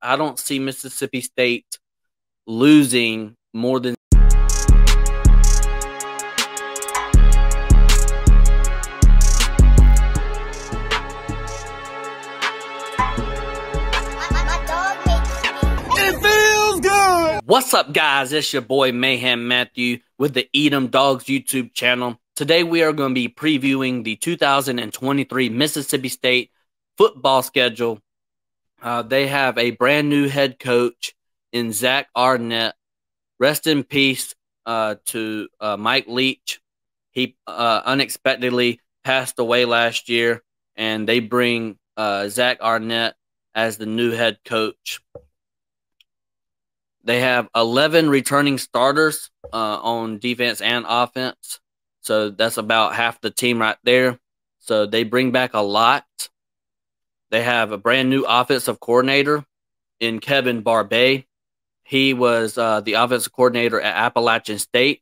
I don't see Mississippi State losing more than What's up, guys? It's your boy Mayhem Matthew with the Eat'Em Dawgs YouTube channel. Today, we are going to be previewing the 2023 Mississippi State football schedule. Uh, they have a brand new head coach in Zach Arnett. Rest in peace uh, to uh, Mike Leach. He uh, unexpectedly passed away last year, and they bring uh, Zach Arnett as the new head coach. They have 11 returning starters on defense and offense. So that's about half the team right there. So they bring back a lot. They have a brand new offensive coordinator in Kevin Barbay. He was uh, the offensive coordinator at Appalachian State,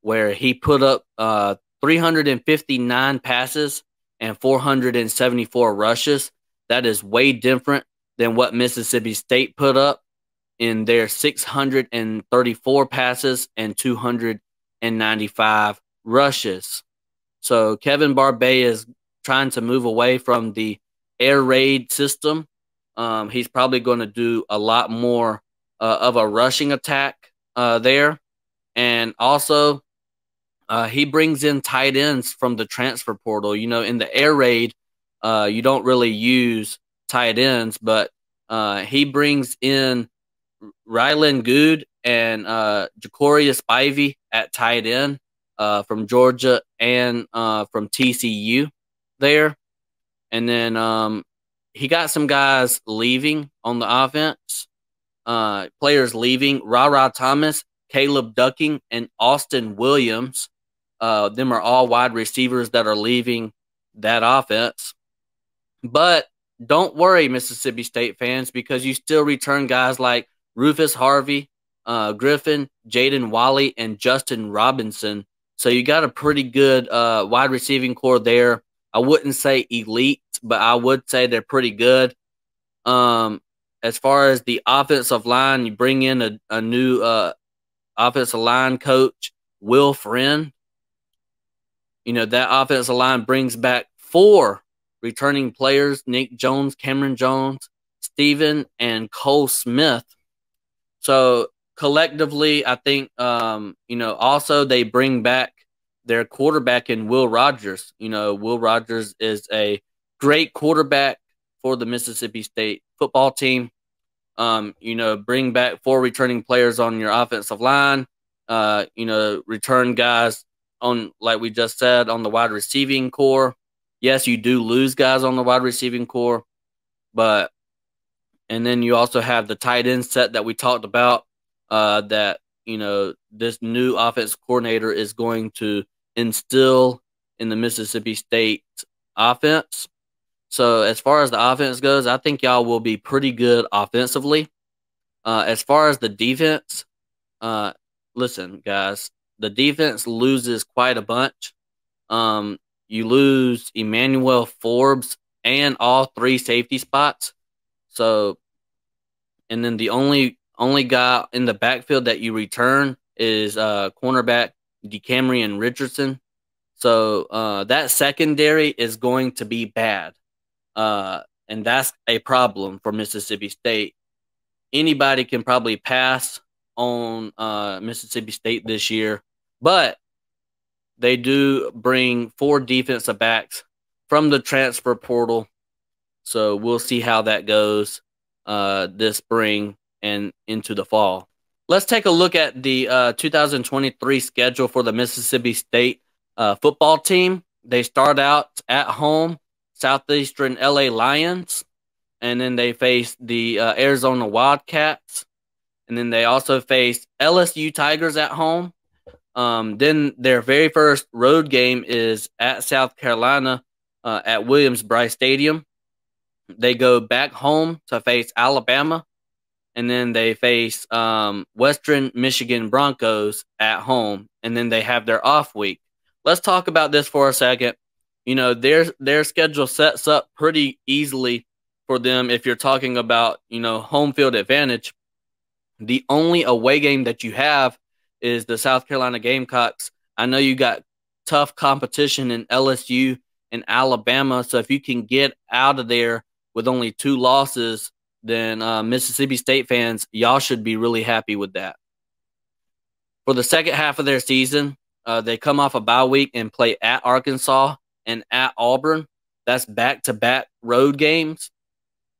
where he put up uh, 359 passes and 474 rushes. That is way different than what Mississippi State put up in their 634 passes and 295 rushes. So Kevin Barbay is trying to move away from the air raid system. Um, he's probably going to do a lot more uh, of a rushing attack uh, there. And also, uh, he brings in tight ends from the transfer portal. You know, in the air raid, uh, you don't really use tight ends, but uh, he brings in Ryland Good and uh, Jacorius Spivey at tight end uh, from Georgia and from TCU there. And then um, he got some guys leaving on the offense, uh, players leaving. Ra Thomas, Caleb Ducking, and Austin Williams. Uh, them are all wide receivers that are leaving that offense. But don't worry, Mississippi State fans, because you still return guys like Rufus Harvey, uh, Griffin, Jaden Walley, and Justin Robinson. So you got a pretty good uh, wide receiving corps there. I wouldn't say elite, but I would say they're pretty good. Um, as far as the offensive line, you bring in a, a new uh, offensive line coach, Will Friend. You know, that offensive line brings back four returning players Nick Jones, Cameron Jones, Stephen, and Cole Smith. So collectively, I think um, you know also they bring back their quarterback in Will Rogers. You know, Will Rogers is a great quarterback for the Mississippi State football team. Um, you know, bring back four returning players on your offensive line. Uh, you know, return guys on like we just said on the wide receiving corps. Yes, you do lose guys on the wide receiving corps, but and then you also have the tight end set that we talked about. Uh, that you know this new offense coordinator is going to instill in the Mississippi State offense. So as far as the offense goes, I think y'all will be pretty good offensively. Uh, as far as the defense, uh, listen, guys, the defense loses quite a bunch. Um, you lose Emmanuel Forbes and all three safety spots. So, and then the only only guy in the backfield that you return is uh, cornerback Decamerion Richardson. So uh, that secondary is going to be bad, uh, and that's a problem for Mississippi State. Anybody can probably pass on uh, Mississippi State this year, but they do bring four defensive backs from the transfer portal so we'll see how that goes uh, this spring and into the fall. Let's take a look at the uh, 2023 schedule for the Mississippi State uh, football team. They start out at home, Southeastern LA Lions, and then they face the uh, Arizona Wildcats, and then they also face LSU Tigers at home. Um, then their very first road game is at South Carolina uh, at Williams-Brice Stadium. They go back home to face Alabama, and then they face um, Western Michigan Broncos at home, and then they have their off week. Let's talk about this for a second. You know, their their schedule sets up pretty easily for them if you're talking about, you know, home field advantage. The only away game that you have is the South Carolina Gamecocks. I know you got tough competition in LSU and Alabama. So if you can get out of there with only two losses, then uh, Mississippi State fans, y'all should be really happy with that. For the second half of their season, uh, they come off a bye week and play at Arkansas and at Auburn. That's back to back road games.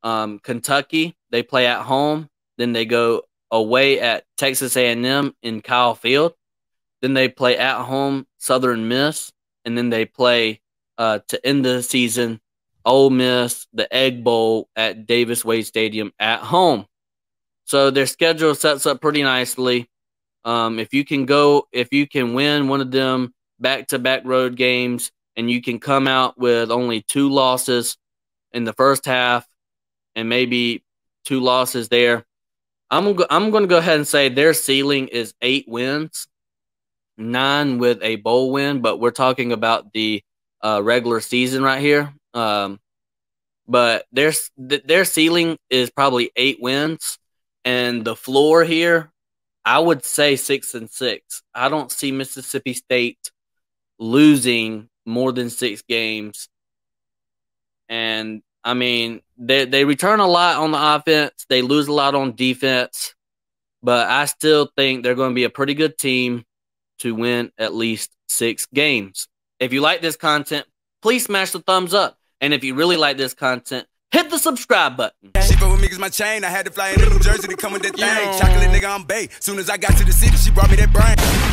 Um, Kentucky, they play at home. Then they go away at Texas A&M in Kyle Field. Then they play at home Southern Miss, and then they play uh, to end the season Ole Miss, the Egg Bowl at Davis Wade Stadium at home. So their schedule sets up pretty nicely. Um, if you can go, if you can win one of them back to back road games and you can come out with only two losses in the first half and maybe two losses there, I'm, I'm going to go ahead and say their ceiling is eight wins, nine with a bowl win, but we're talking about the uh, regular season right here. Um, but their their ceiling is probably eight wins, and the floor here, I would say six and six. I don't see Mississippi State losing more than six games, and I mean they they return a lot on the offense, they lose a lot on defense, but I still think they're going to be a pretty good team to win at least six games. If you like this content, please smash the thumbs up. And if you really like this content, hit the subscribe button. She with me cause my chain. I had to fly New Jersey to come with that thing. Chocolate nigga, Bay. Soon as I got to the city, she brought me that.